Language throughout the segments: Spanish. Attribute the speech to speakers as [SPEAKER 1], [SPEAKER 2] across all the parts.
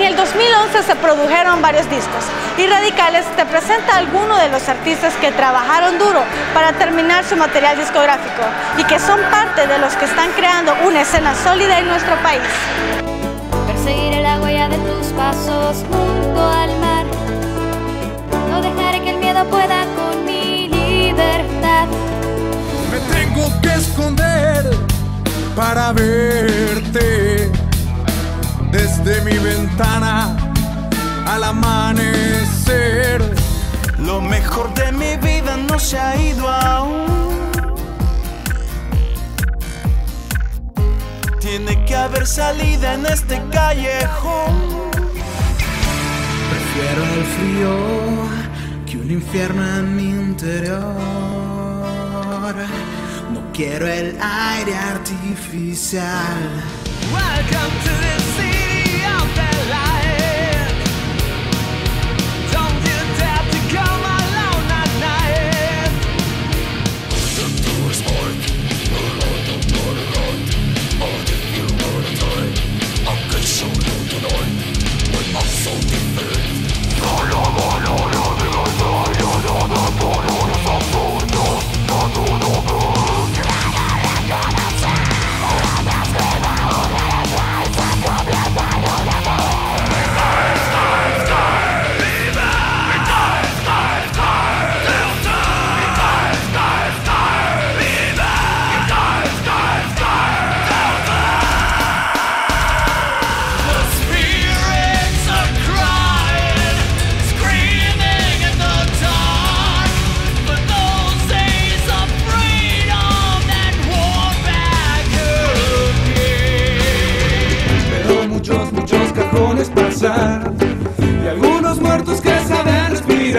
[SPEAKER 1] entonces se produjeron varios discos. Y Radicales te presenta a algunos de los artistas que trabajaron duro para terminar su material discográfico y que son parte de los que están creando una escena sólida en nuestro país.
[SPEAKER 2] Perseguiré la huella de tus pasos junto al mar. No dejaré que el miedo pueda con mi libertad.
[SPEAKER 3] Me tengo que esconder para verte desde mi ventana al amanecer.
[SPEAKER 4] Lo mejor de mi vida no se ha ido aún. Tiene que haber salida en este callejón.
[SPEAKER 5] Prefiero el frío que un infierno en mi interior. No quiero el aire artificial.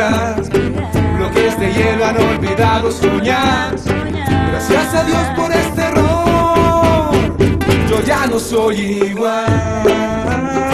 [SPEAKER 3] Respirar. Bloques de hielo han olvidado soñar. Gracias a Dios por este error. Yo ya no soy igual.